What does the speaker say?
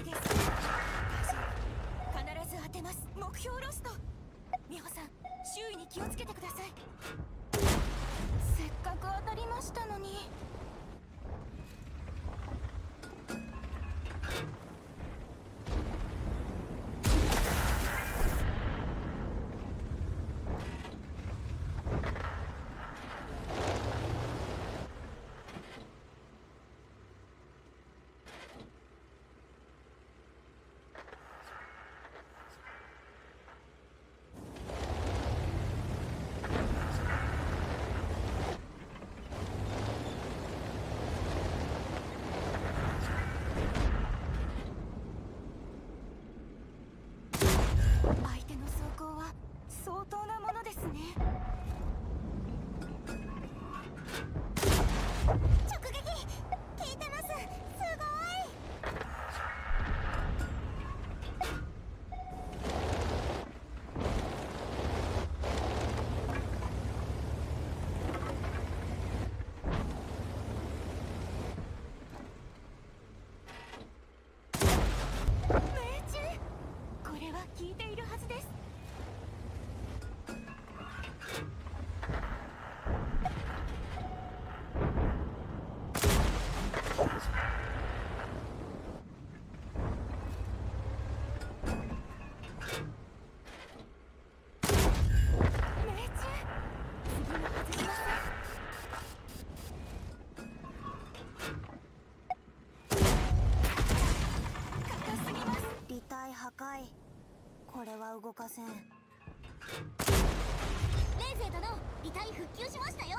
必ず当てます。目標ロスト。美穂さん周囲に気をつけてください。相当なものですね。動かせん。レイゼ殿遺体復旧しましたよ。